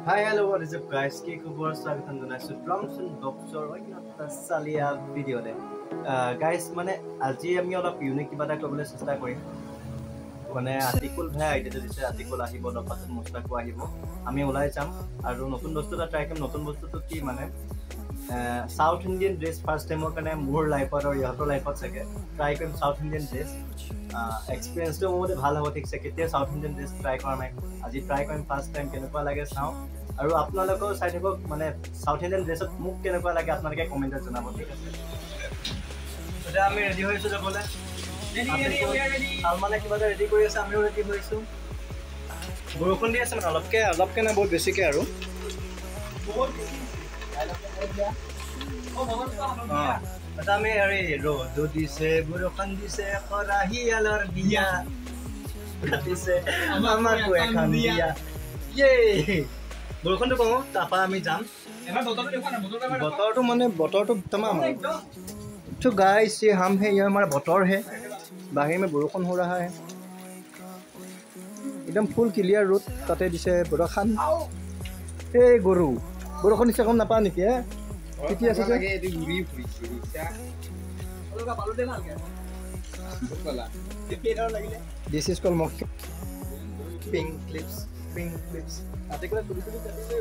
Hi hello' what is guys কি খবৰ স্বাগতম জনাইছোঁ ড্ৰমচন বক্সৰ অন্য এটা চালিয়া ভিডিঅ'লে গাইজ মানে আজি আমি অলপ ইউনিক কিবা এটা কৰিবলৈ চেষ্টা কৰিম মানে আতিকুল ভাই আইডিয়াটো দিছে আতিকুল আহিব অলপ পাছত মুস্তাকো আহিব আমি ওলাই যাম আৰু নতুন বস্তু এটা ট্ৰাই কৰিম নতুন বস্তুটো কি মানে চাউথ ইণ্ডিয়ান ড্ৰেছ ফাৰ্ষ্ট টাইমৰ কাৰণে মোৰ লাইফত আৰু ইহঁতৰ লাইফত চাগে। ট্ৰাই কৰিম চাউথ ইণ্ডিয়ান ড্ৰেছ এক্সপিৰিয়েঞ্চটো মোৰ মতে ভাল হ'ব ঠিকছে কেতিয়া চাউথ ইণ্ডিয়ান ড্ৰেছ ট্ৰাই কৰা নাই? আজি ট্ৰাই কৰিম ফাৰ্ষ্ট টাইম কেনেকুৱা লাগে চাওঁ। আৰু আপোনালোকেও চাই থাকক মানে চাউথ ইণ্ডিয়ান ড্ৰেছত মোক কেনেকুৱা লাগে আপোনালোকে কমেণ্টত জনাব ঠিক আছে? এতিয়া আমি ৰেডি হৈছোঁ যাবলৈ। চালমানে কিবা এটা ৰেডি কৰি আছে আমিও ৰেডি হৈছোঁ বৰষুণ দি আছে মানে অলপকে অলপকে নাই বহুত বেছিকে আৰু? এটা মাদামে আৰে ৰো যদি সে বুড়ো কান্দি সে কৰাহি আলৰ দিয়া কাটিছে মামা কো বৰষুণটো কওঁ তাৰপৰা আমি যাম বতৰটো মানে বতৰটো তোমাৰ মানে গাই চি হাম হে ইয়াৰ মানে বতৰহে বাহিৰ মানে বৰষুণ হৈ ৰাহে একদম ফুল ক্লিয়াৰ ৰ'দ তাতে দিছে বৰষুণ এই গৰু বৰষুণ দিছে কম নাপাওঁ নেকি হে কেতিয়া আছে দিছ ইজ কল মোক পিংক ক্লিপছ পিংক ক্লিপছ তাতে কিবা তুলি তুলি কাটিছে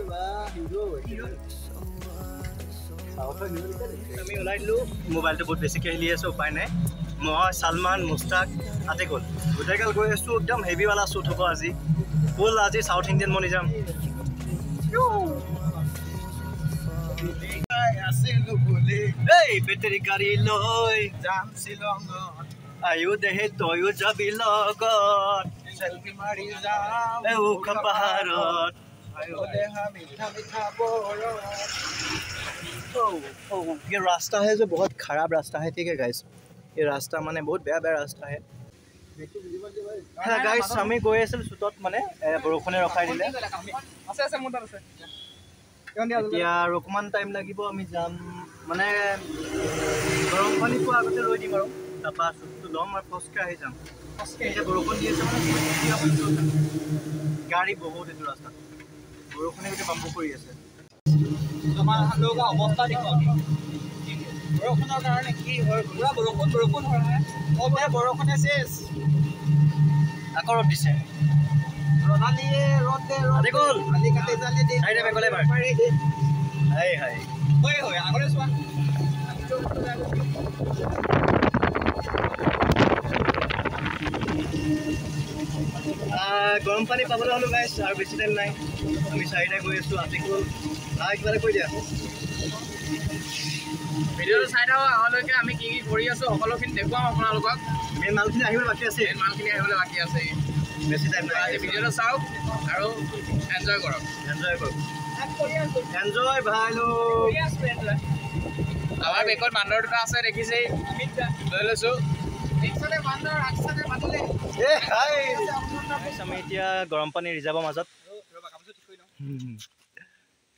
আমি ওলাই দিলোঁ। মোবাইলটো বহুত বেছিকৈ হিলি আছোঁ উপায় নাই। মই চালমান মুস্তাক তাতে গ'ল। গোটেইগাল গৈ আছোঁ একদম হেভিৱালা শ্বুট হ'ব আজি। ফুল আজি চাউথ ইণ্ডিয়ান মনি যাম এই বেটেৰী গাড়ী লৈ যাম শ্বিলঙত আয়ো দেহে তয়ো যাবি লগত চেলফি মাৰি যাম ওখ পাহাৰত ये रास्ता है जो बहुत खराब रास्ता है ठीक है गाइस ये रास्ता মানে বহুত বেয়া বেয়া ৰাস্তা হে গাইছ আমি গৈ আছিলোঁ চুটত মানে বৰষুণে ৰখাই দিলে এতিয়া আৰু অকণমান টাইম লাগিব আমি যাম মানে গৰম পানী পোৱা আগতে ৰৈ দিম আৰু। তাৰপৰা চুটটো ল'ম আৰু খোজকাঢ়ি আহি যাম। এতিয়া বৰষুণ দি আছে মানে গাড়ী বহুত এইটো ৰাস্তাত। বৰষুণে গোটেই বাম্বু কৰি আছে। আমাৰ লগা অৱস্থা দেখুৱাওক। বৰষুণৰ কাৰণে কি হয় পুৰা বৰষুণ বৰষুণ হয়। বৰষুণে চেচ আকৌ ৰ'দ দিছে। আদি গ'ল। আলি কাটি জালি দে চাই দে বেগলে এবাৰ। মাৰি দে হাই হাই হয় হয় আগলৈ চোৱা। গৰম পানী পাবলৈ হ'লো গাইছ আৰু বেছি টাইম নাই। আমি চাৰিটা গৈ আছোঁ আজি গ'ল কিবা এটা কৈ দিয়া। ভিডিঅ'টো চাই থাকক আগলৈকে আমি কি কি কৰি আছোঁ সকলোখিনি দেখুৱাম আপোনালোকক। মেইন মালখিনি আহিবলৈ বাকী আছে। মেইন মালখিনি আহিবলৈ বাকী আছে। বেছি টাইম নাই। আজি ভিডিঅ'টো চাওক আৰু এনজয় কৰক। এনজয় কৰক। এনজয় ভাই আমাৰ বেগত বান্দৰ দুটা আছে দেখিছেই। লৈ লৈছোঁ। আমি এতিয়া গৰম পানী ৰিজাৰ্ভৰ মাজত।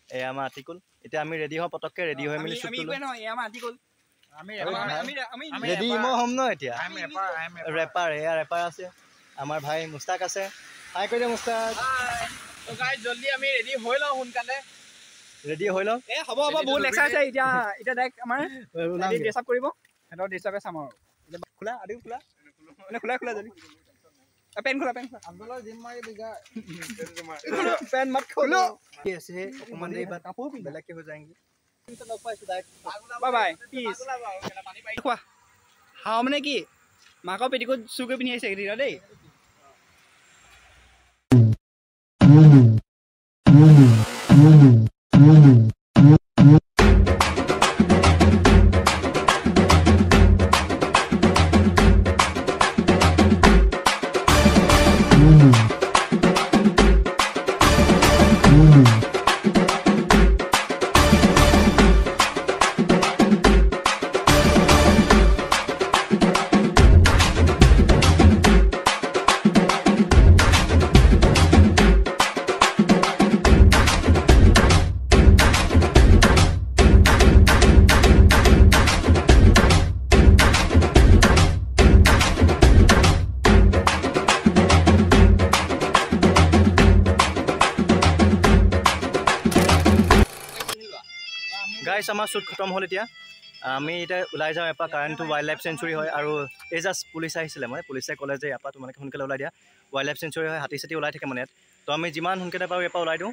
এয়া আমাৰ আতিকুল। এতিয়া আমি ৰেডি হওঁ পটককৈ ৰেডি হৈ মেলি শ্বুটটো ৰেডি মই হ'ম ন এতিয়া? ৰেপাৰ এয়া ৰেপাৰ আছে। আমাৰ ভাই মুস্তাক আছে। হাই কৈ দিয়া মুস্তাক। জল্দি আমি ৰেডি হৈ লওঁ সোনকালে। ৰেডি হৈ লওক এ হ'ব হ'ব বহুত লেকচাৰ আছে। এতিয়া এতিয়া ডাইৰেক্ট আমাৰ ড্ৰেছ আপ কৰিব। সিহঁতৰ ড্ৰেছ আপে চাম আৰু। খোলা আদি খোলা? খোলা খোলা পেন খোলা পেন খোলা। পেন মাত খোলো। কি আছে বাদ কাপোৰ বেলেগকৈ হৈ যায়গৈ। বাই বাই খোৱা। হাও মানে কি? মাকৰ পেটিকোট চুৰ কৰি পিন্ধি আহিছে এইকেইদিন দেই। গাইছ আমাৰ শ্বুট খতম হ'ল এতিয়া। আমি এতিয়া ওলাই যাওঁ এপাক কাৰণটো ৱাইল্ড লাইফ চেঞ্চুৰী হয় আৰু এই জাষ্ট পুলিচ আহিছিলে মানে পুলিচে ক'লে যে ইয়াৰ পৰা তোমালোকে সোনকালে ওলাই দিয়া। ৱাইল্ড লাইফ চেঞ্চুৰী হয় হাতী চাতি ওলাই থাকে মানে ইয়াত। তো আমি যিমান সোনকালে পাৰোঁ ইয়াৰ পৰা ওলাই দিওঁ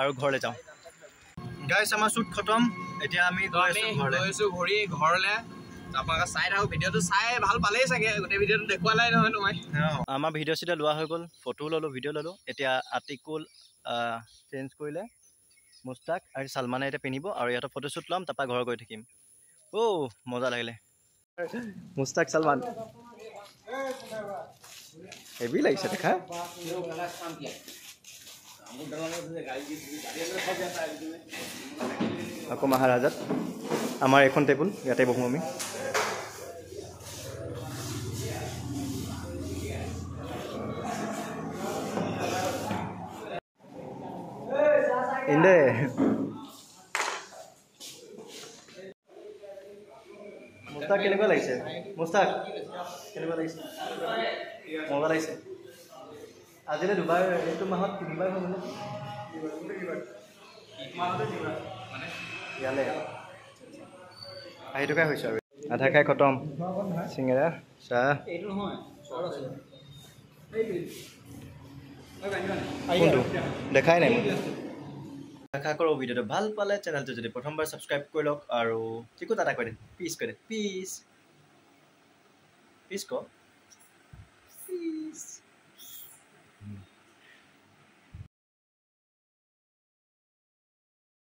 আৰু ঘৰলৈ যাওঁ। গাইছ আমাৰ শ্বুট খতম। এতিয়া আমি গৈছো ঘূৰি ঘৰলৈ। আমাৰ ভিডিঅ' চিডিঅ' লোৱা হৈ গ'ল ফটো ল'লোঁ ভিডিঅ' ল'লোঁ। এতিয়া আতিকুল চেঞ্জ কৰিলে। মুস্তাক আৰু ছালমানে এতিয়া পিন্ধিব আৰু ইহঁতৰ ফটোশ্বুট ল'ম তাৰপৰা ঘৰ গৈ থাকিম। অ' মজা লাগিলে। মুস্তাক ছালমান। হেভি লাগিছে দেখা। আকৌ মহাৰাজাত আমাৰ এখন টেবুল ইয়াতে বহোঁ আমি। ইন্দে মুস্তাক কেনেকুৱা লাগিছে মুস্তাক কেনেকুৱা লাগিছে মজা লাগিছে আজিলৈ দুবাৰ এইটো মাহত তিনিবাৰ হ'ল ইয়ালৈ আহি থকাই হৈছে আৰু আধা খাই খতম চিঙেৰা চাহ কোনটো দেখাই নাই আশা কৰোঁ ভিডিঅ'টো ভাল পালে চেনেলটো যদি প্ৰথমবাৰ ছাবস্ক্ৰাইব কৰি লওক আৰু ঠিকো টাটা কৈ দে পিছ কৈ দে পিছ পিছ ক? পিছ